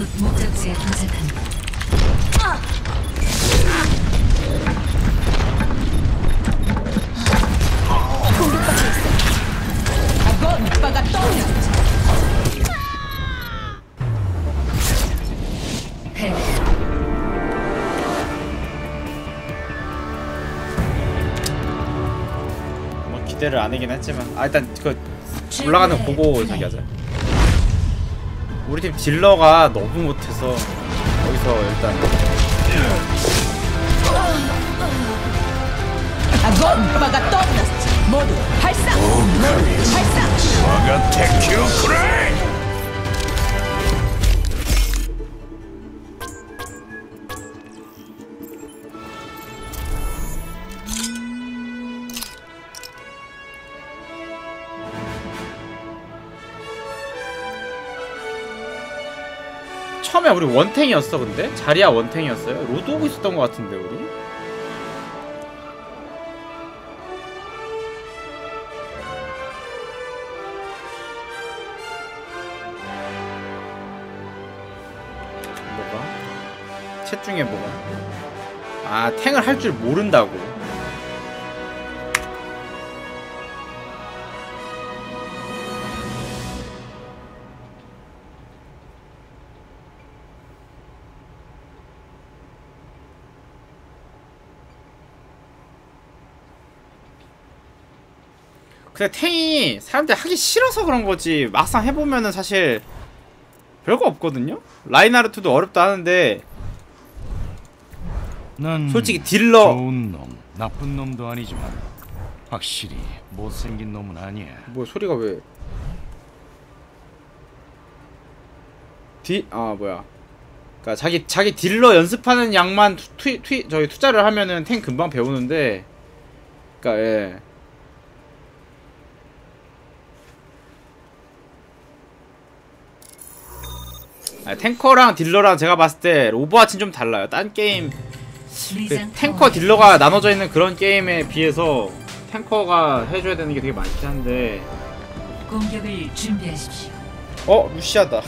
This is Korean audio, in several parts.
곧 목적지에 도착한다. 오빠가 떠오르 백. 뭐 기대를 안 하긴 했지만 아 일단 그 올라가는 거 보고 저기 하자 우리 팀 딜러가 너무 못해서 여기서 일단 모두 발사! 모두 발사! 와가 테큐 그래 처음에 우리 원탱이었어 근데? 자리야 원탱이었어요? 로드 오고 있었던 것 같은데 우리? 뭐가? 챗 중에 뭐가? 아 탱을 할 줄 모른다고 근데 탱이 사람들이 하기 싫어서 그런 거지. 막상 해보면은 사실 별거 없거든요? 라인하르트도 어렵다 하는데 난 솔직히 딜러. 좋은 놈 나쁜 놈도 아니지만 확실히 못생긴 놈은 아니야. 뭐 소리가 왜? 디.. 아 뭐야. 그니까 자기 자기 딜러 연습하는 양만 투, 투, 투, 저희 투자를 하면은 탱 금방 배우는데 그니까 예 탱커랑 딜러랑 제가 봤을 때 오버워치는 좀 달라요 딴 게임 그 탱커. 딜러가 나눠져 있는 그런 게임에 비해서 탱커가 해줘야 되는 게 되게 많긴 한데 공격을 준비하십시오. 어? 루시우다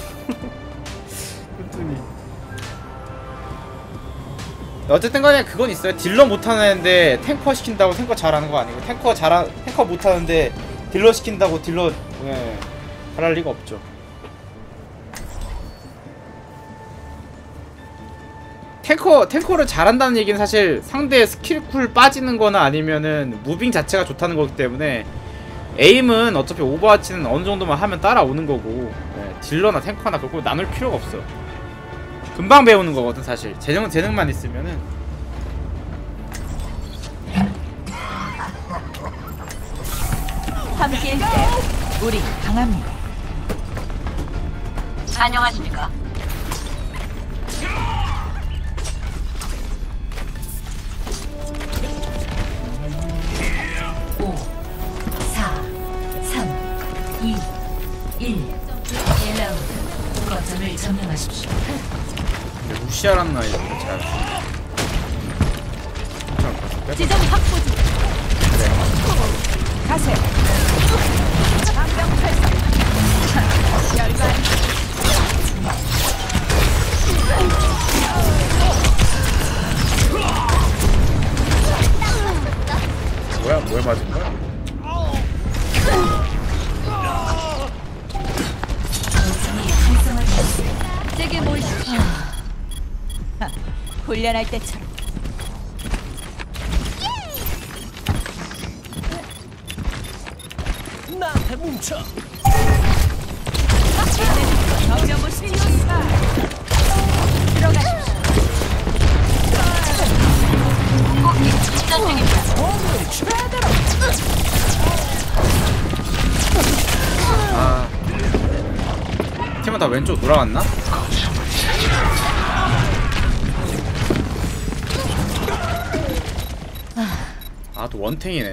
어쨌든 간에 그건 있어요 딜러 못하는데 탱커 시킨다고 탱커 잘하는 거 아니고 탱커 잘하 탱커 못하는데 딜러 시킨다고 딜러 예, 잘할 리가 없죠 탱커 탱커를 잘한다는 얘기는 사실 상대의 skill cool 빠지는 거나 아니면은 moving 자체가 좋다는 거기 때문에 aim은 어차피 오버워치는 어느 정도만 하면 따라오는 거고 예, 딜러나 탱커나 그거 나눌 필요가 없어. 금방 배우는 거거든 사실. 재능 재능만 있으면은. 함께일 때 우리 강합니다. 안녕하십니까? 1. 1라운드. 거점을 점령하십시오. 무시하란 나이 잘. 지점 확보 중. 네. 가세요. 장병 뭐야? 맞은 거야? 제게 하, 훈련할 때처럼 나한테 뭉쳐 들어가십시오 충전 중입니다. 아 팀은 다 왼쪽 돌아갔나? 아 또 원탱이네.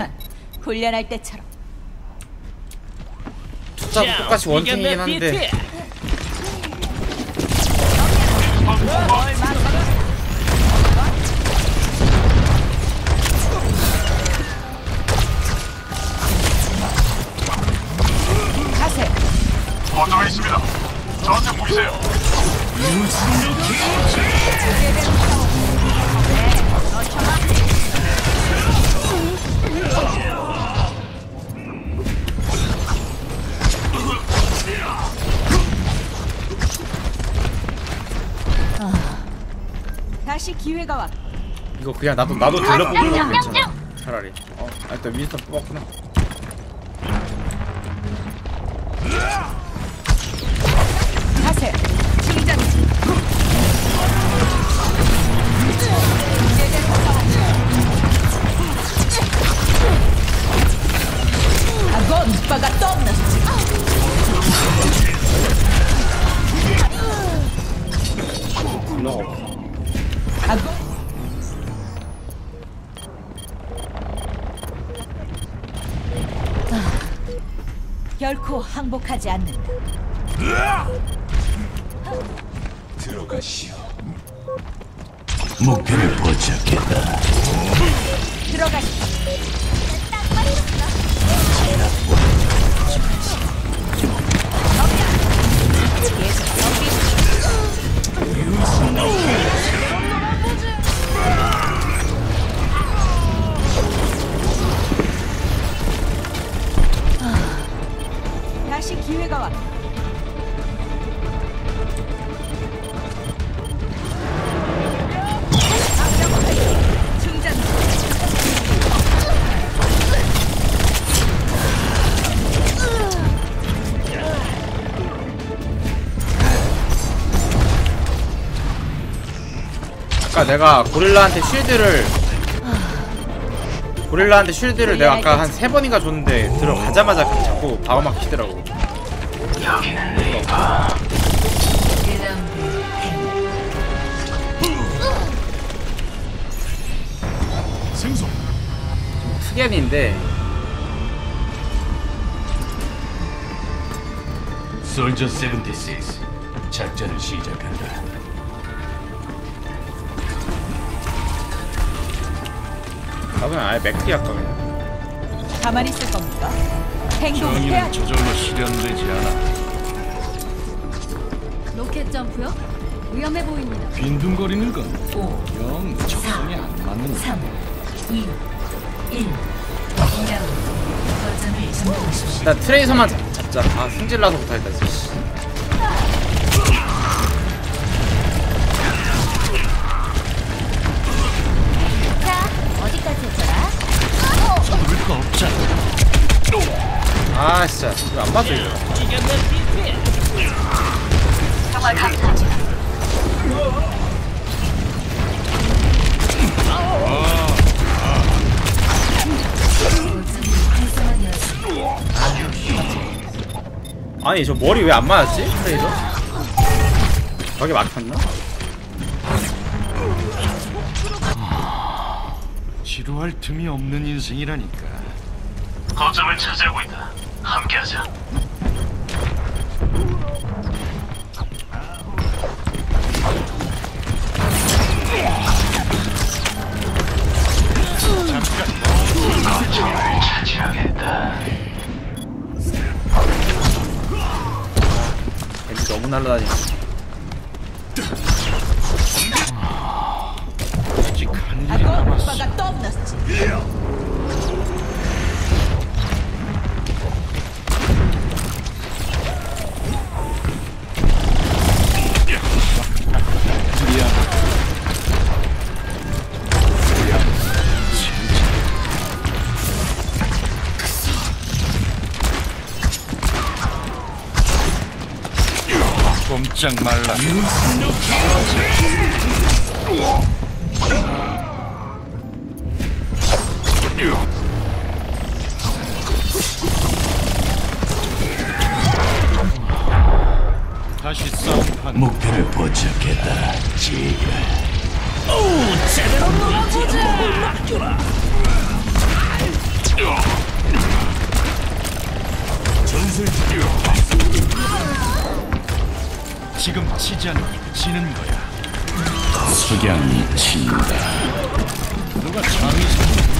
훈련할 때처럼. 숫자도 똑같이 원탱이긴 한데 이거 그냥 나도 나도 들려보는 것도 괜찮아 차라리. 어 아, 일단 윈스턴 뽑았구나 하지 않는다. 충전. 아까 내가 고릴라한테 쉴드를 고릴라한테 쉴드를 내가 아까 한 세 번인가 줬는데 들어가자마자 자꾸 방어막 키더라고 여기는. 1라운드 생성. 투겐인데 솔저 76 작전을 시작한다. 나 그냥 아예 맥티 할까 그냥 가만히 있을 겁니까? 행동해야 저절로 실현되지 않아. 로켓 점프요? 위험해 보입니다. 빈둥거리는 건 5, 영 적성에 안 맞는 3, 2, 1. 2라운드 거점을 점령하십시오. 일단 트레이서만 잡- 잡자 아 씨. 어디까지 했더라? 볼거 없잖아. 아 진짜 이거 안 맞아 이거 정말 감사합니다. 아니 저 머리 왜 안 맞았지? 트레이서? 저게 막혔나? 지루할 틈이 없는 인생이라니까. 거점을 차지하고 있다. 함께하자. 너무 날라다니네 아직 한 일이 남았어. 꼼짝 말라. 다시 싸움판 목표를 포착했다. 지글. 지금 치지 않으면 지는 거야. 석양이 친다. 누가 장이 기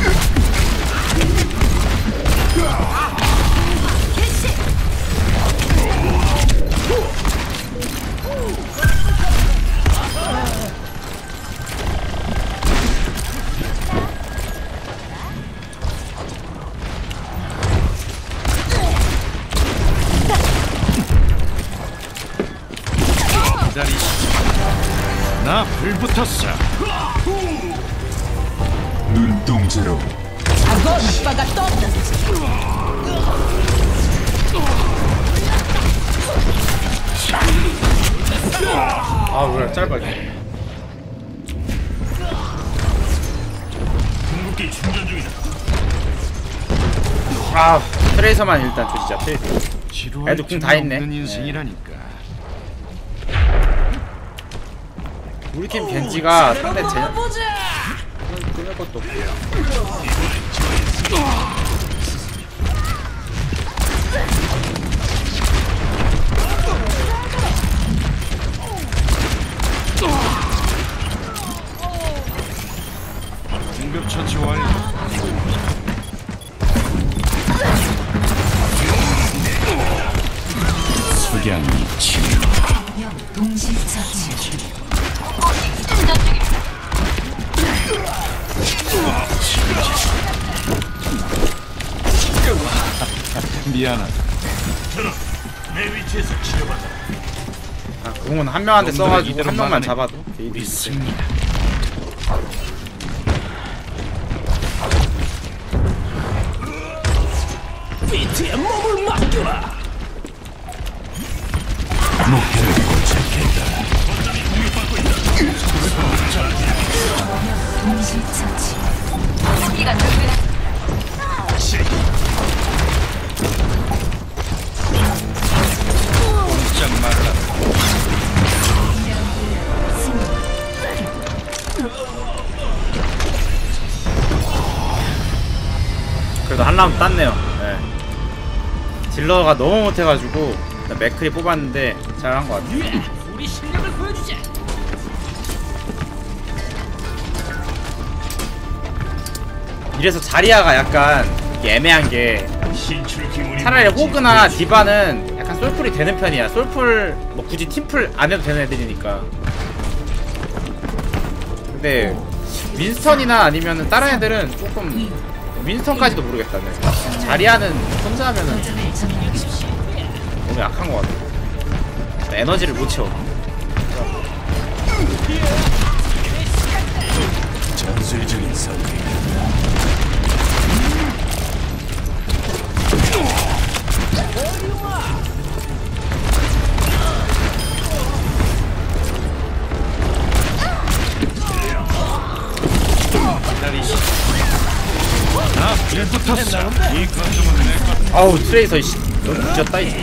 불붙었어. 눈동자로 이빠가 떠났지. 아 그래 짧아 궁극기 충전 중이다. 아 트레이서만 일단 조지자 트레이서 지루할 애들 궁 틈이 다 있네. 없는 인생이라니까. 우리 팀 겐지가 상대 제. 끊을 것도 없고 응급 처치 완료. 석양이 친다. 명 동시 처치. 미안하다. 내 위치에서 치료받아. 아, 궁은 한 명한테 써가지고 한 명만. 잡아도 우리 승리다. 3라운드 땄네요. 네. 딜러가 너무 못해가지고 맥크리 뽑았는데 잘한 것 같아요. 우리 실력을 보여주자. 이래서 자리아가 약간 애매한 게 차라리 호그나 디바는 약간 솔풀이 되는 편이야. 솔풀 뭐 굳이 팀플 안 해도 되는 애들이니까. 근데 윈스턴이나 아니면 다른 애들은 조금 윈스턴까지도 모르겠다 네. 자리아는 혼자 하면은. 너무 약한 것 같아 에너지를 못 채워 전술적인 선택. 아우 트레이서 이씨. 너무 늦었다 이씨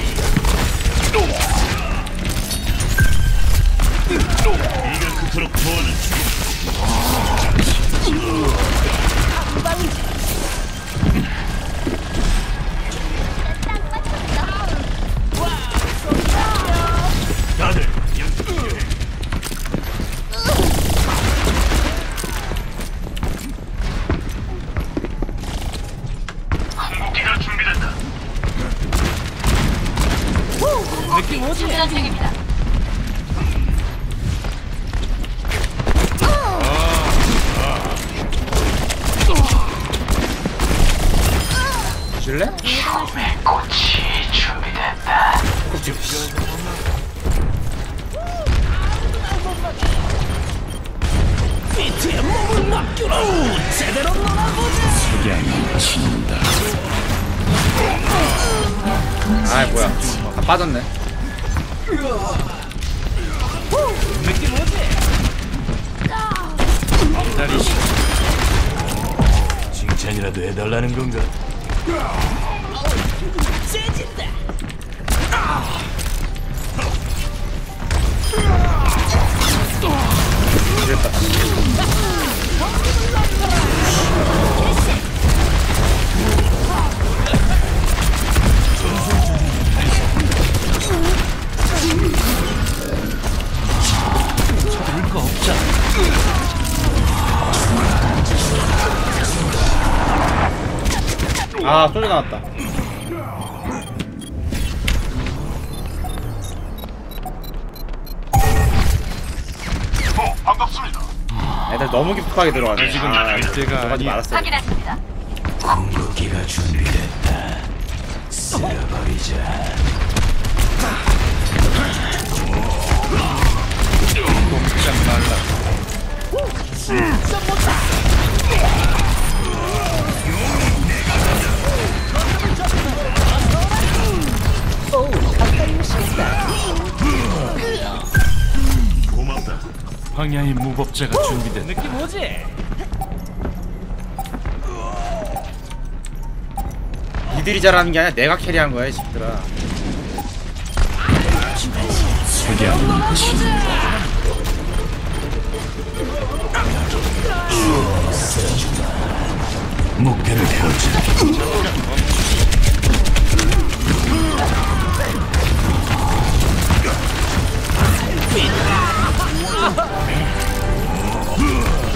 주실래? 꽃이 준비됐다. 비트에 몸을 맡겨라. 제대로 놀아보자. 석양이 친다. 아 뭐야 다 빠졌네 느낌 오지? 기다리시. 칭찬이라도 해달라는 건가? 별거 없잖아. 아 소리 나왔다 어, 반갑습니다. 애들 너무 깊숙하게 들어가네 아직은 아, 갈 때가 들어가지 아니- 말았어야 돼. 확인했습니다. 궁극기가 준비됐다. 쓸어버리자. 꼼짝 말라. 황야의 무법자가 준비된 느낌 오지? 니들이 잘하는 게 아니라 내가 캐리한 거야 이 새끼들아 석양 목표를 보자.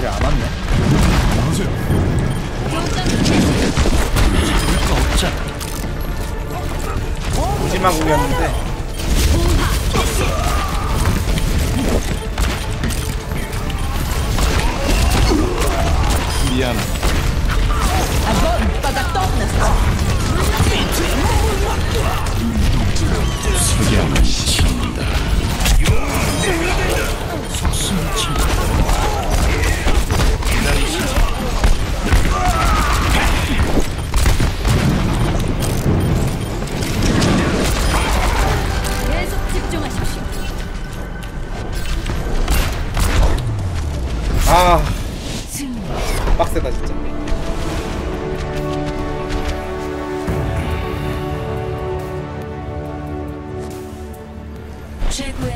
그래 안 왔네. 없잖아 무지마 공이었는데. 미안하다 석양은 친다. 친다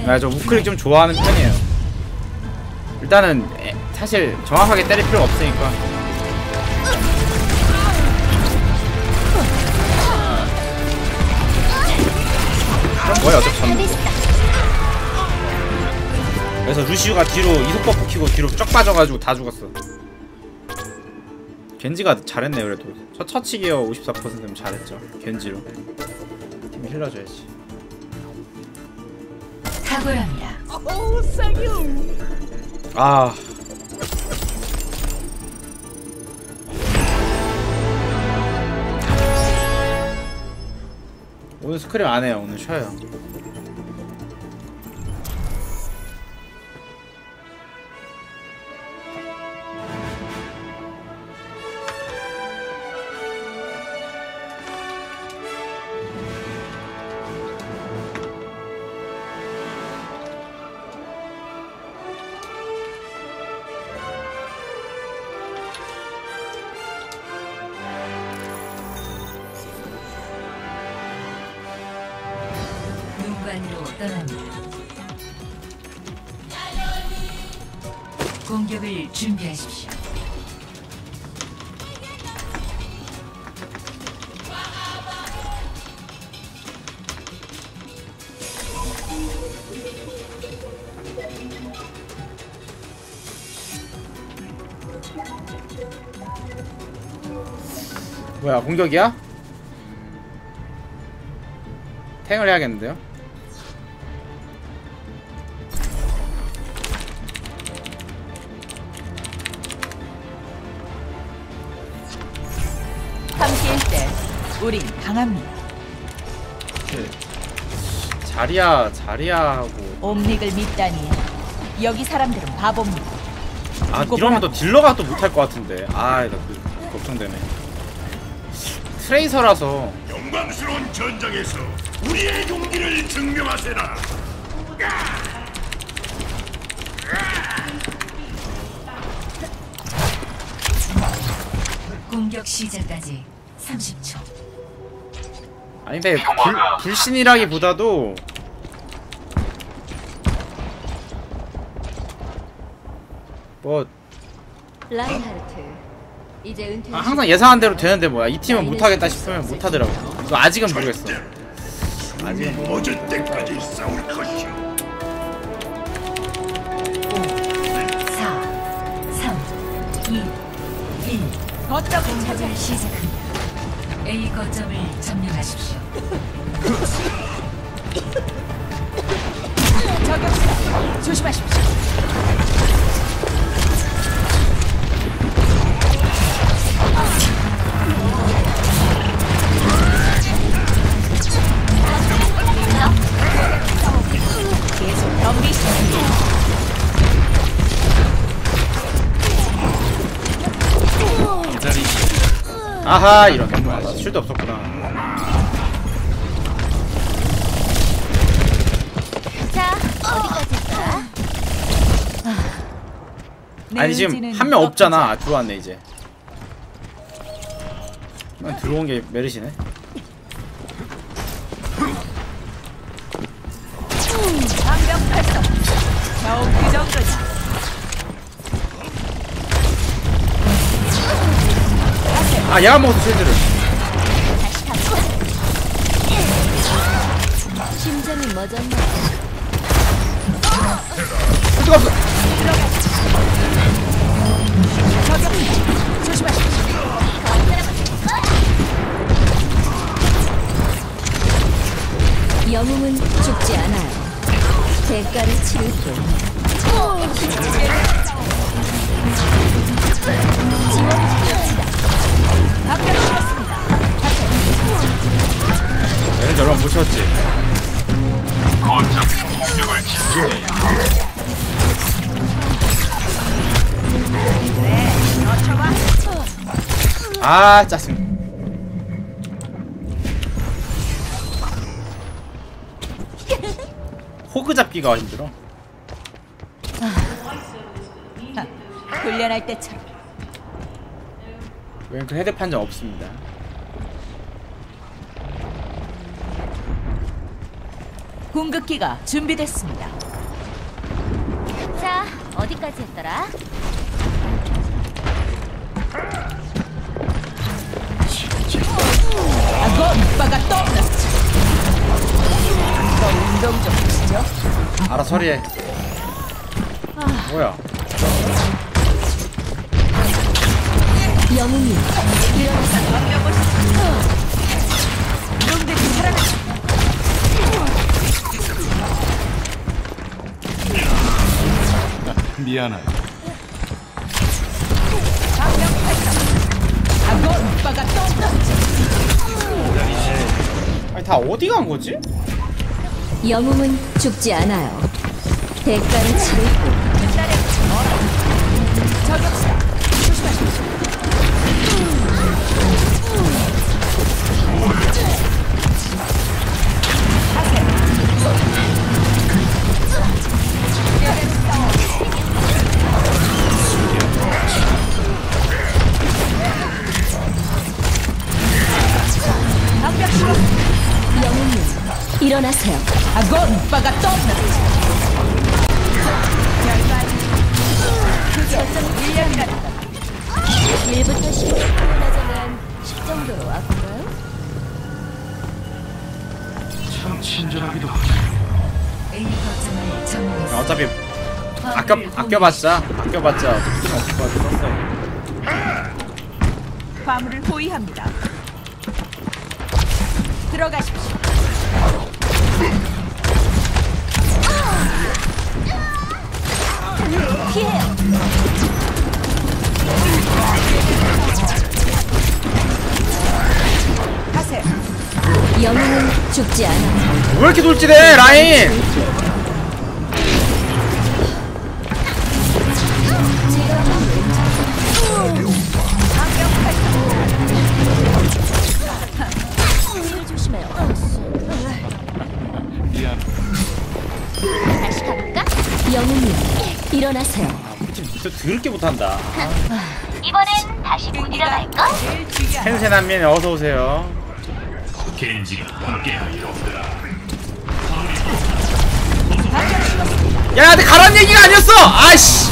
최고의 아, 저 우클릭 좀 좋아하는 편이에요. 일단은 에, 사실 정확하게 때릴 필요가 없으니까. 뭐야 어차피 전부. 그래서 루시우가 뒤로 이속 buff 키고 뒤로 쫙 빠져가지고 다 죽었어. 겐지가 잘했네 그래도. 첫 처치 기여 54%면 잘했죠 겐지로. 팀 힐러줘야지 탁월합니다. 오 쌍용. 아 오늘 스크림 안 해요 오늘 쉬어요 뭐야 공격이야? 탱을 해야겠는데요? 함께일 때 우린 강합니다. 그 자리야 자리야 하고 옴닉을 믿다니 여기 사람들은 바보입니다. 아 이러면? 또 딜러가 또 못할 것 같은데 아나 그, 걱정되네 트레이서라서 영광스러운 전장에서 우리의 용기를 증명하세라. 공격 시작까지 30초. 아니 근데 불, 불신이라기보다도 뭐 라인하르트 이제 은퇴. 아, 항상 예상한 대로 되는데 뭐야 이 팀은 못하겠다 싶으면 못하더라고 이거 아직은 모르겠어 아직은 어제 때까지 싸울 것이오. 4, 3, 2, 1. 거점을 찾아 시작합니다. A 거점을 점령하십시오. 조심하십시오. 아하 이런 아, 쉴드 없었구나. 자, 어디까지 있더라? 아니 지금 한 명 없잖아. 들어왔네 이제. 아, 들어온 게 메르시네. 방벽 발성. 아 얘가 먹었어 쉴드를 심장이 멎었나? 쉴드가 없어 영웅은 죽지 않아요. 대가를 치를 뿐. 얘는 쳤지. 아 짜증 호그 잡기가 힘들어. 훈련할 때처럼. 왼그 헤드 판정 없습니다 공급기가 준비됐습니다. 자, 어디까지 했더라? 아고 이빠가 떠났지. 너 운동 좀 하시죠. 알아 처리해 뭐야 영웅이 일어나서 미안하다. 아니 다 어디 간 거지? 영웅은 죽지 않아요. 대가를 치를 뿐. 저격수 일어나세요. 결정 1년이라는 1부터 10까지 하자면 10 정도로 아픈가요? 참 친절하기도 점령했습니다. 어차피 아껴 아껴봤자 아껴봤자 어차피 썼어요 화물을 호위합니다. 들어가십시오. 영웅은 죽지 않아. 왜 이렇게 돌진해 라인 일어나세요. 저 더럽게 못한다 이번엔 다시 못 일어날까? 펜세 난민 어서 오세요. 야, 내 가란 얘기가 아니었어. 아이씨.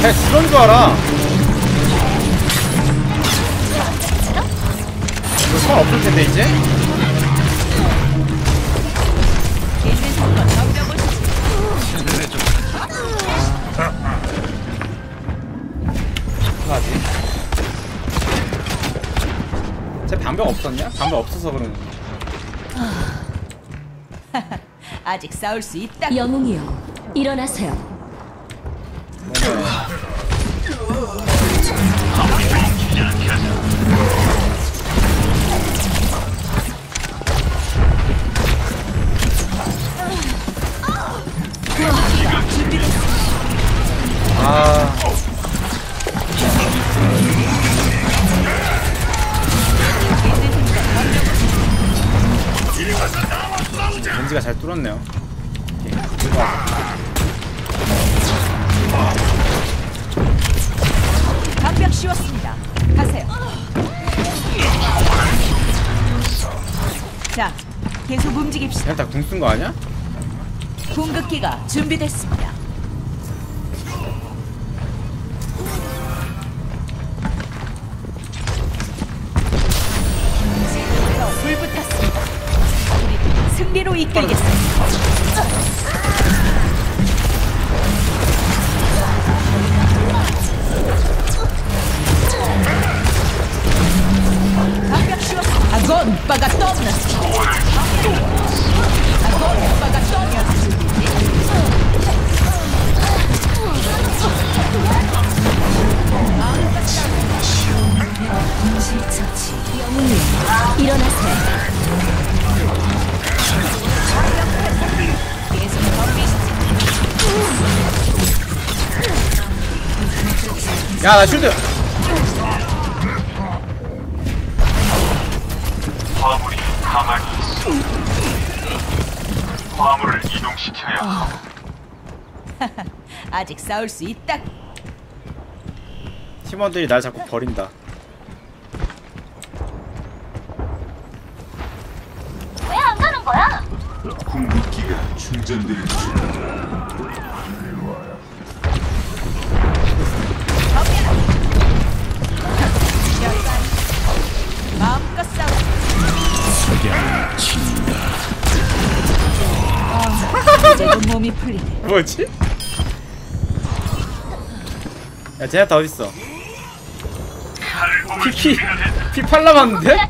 쟤 그런 줄 알아. 이거 선 없을 텐데 이제. 방벽 없었냐? 방벽 없어서 그러는 거야. 아직 싸울 수 있다. 영웅이여, 일어나세요. 궁쓴 거 아니야? 공격기가 준비됐습니다. 야, 나 쉴드. 화물이 가만히 있어. 화물을 이동시켜야 하고 아직 싸울 수 있다. 팀원들이 날 자꾸 버린다. 왜 안 가는 거야? 궁극기가 충전되는 중. 마음껏 싸워. 아, 이제는 몸이 풀리네. 뭐지? 야, 다 어딨어? 칼국을 피, 준비가 됐다. 피팔 남았는데?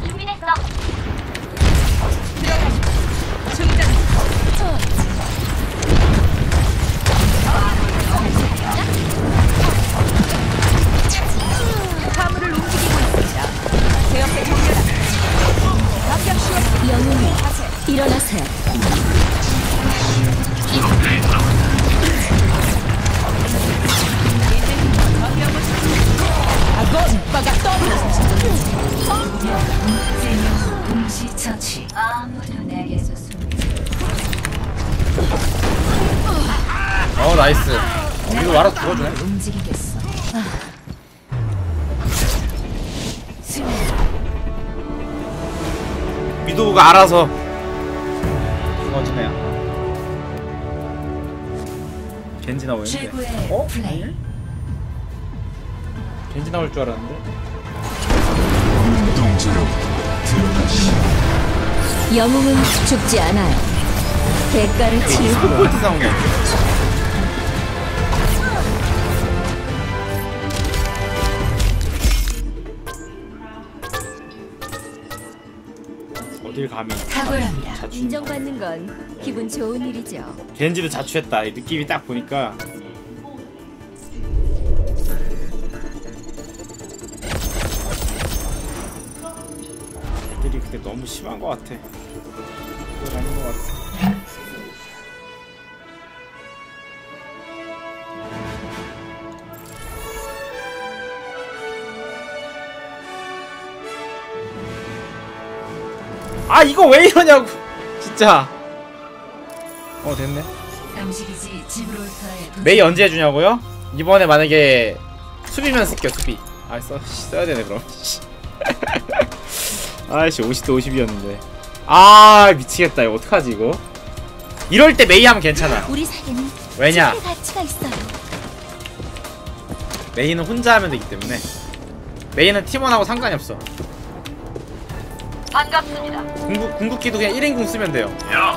동시 처치. 아무도 내게서 숨지. 어, 나이스. 이거 와라 죽어주네. 움직이겠어. 미도우가 알아서 죽어주네요. 겐지 나오는데. 최고의 어? 플레이. 겐지 나올 줄 알았는데. 운동제로. 영웅은 죽지 않아요. 대가를 치르고 포인트 상황이 어딜 감히 탁월합니다. 자취 인정받는 건 기분 좋은 일이죠. 겐지도 자취했다 이 느낌이 딱 보니까 애들이 근데 너무 심한 것 같아. 그건 아닌 것 같아. 아 이거 왜 이러냐고. 진짜. 어 됐네. 메이 언제 해주냐고요? 이번에 만약에 수비면 쓸게요 수비. 아 써, 씨, 써야 되네 그럼. 씨. 아이씨 50대 50이었는데. 아 미치겠다. 이거 어떡하지 이거? 이럴 때 메이 하면 괜찮아. 왜냐? 친밀 가치가 있어요. 메이는 혼자 하면 되기 때문에. 메이는 팀원하고 상관이 없어. 반갑습니다. 궁극, 궁극기도 그냥 1인궁 쓰면 돼요. 야,